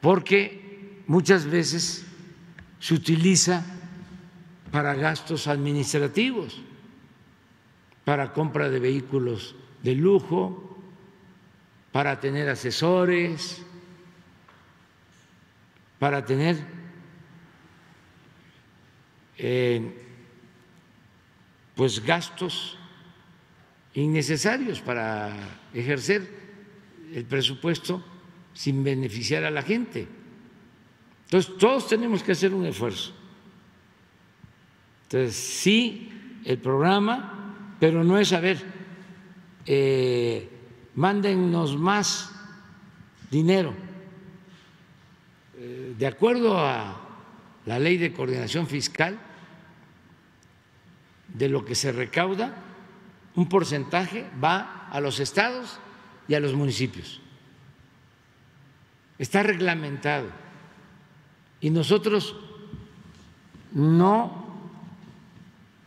porque muchas veces se utiliza para gastos administrativos, para compra de vehículos de lujo, para tener asesores, para tener eh, pues gastos innecesarios para ejercer el presupuesto sin beneficiar a la gente. Entonces, todos tenemos que hacer un esfuerzo. Entonces, sí, el programa, pero no es saber, eh, mándennos más dinero. Eh, de acuerdo a la ley de coordinación fiscal, de lo que se recauda, un porcentaje va a los estados y a los municipios. Está reglamentado. Y nosotros no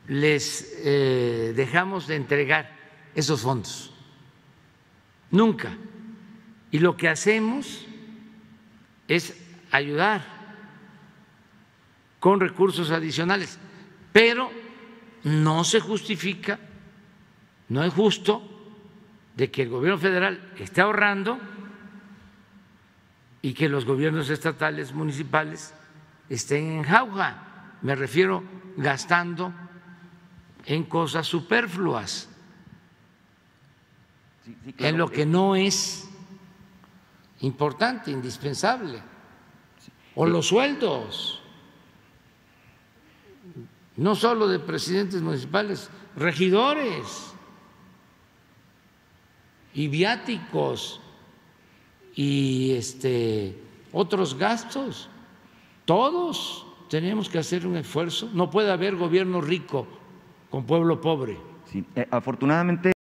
les eh, dejamos de entregar esos fondos. Nunca. Y lo que hacemos es ayudar con recursos adicionales, pero no se justifica, no es justo de que el gobierno federal esté ahorrando y que los gobiernos estatales, municipales estén en jauja. Me refiero gastando en cosas superfluas, en lo que no es importante, indispensable, o los sueldos. No solo de presidentes municipales, regidores y viáticos y este otros gastos. Todos tenemos que hacer un esfuerzo. No puede haber gobierno rico con pueblo pobre. Eh, afortunadamente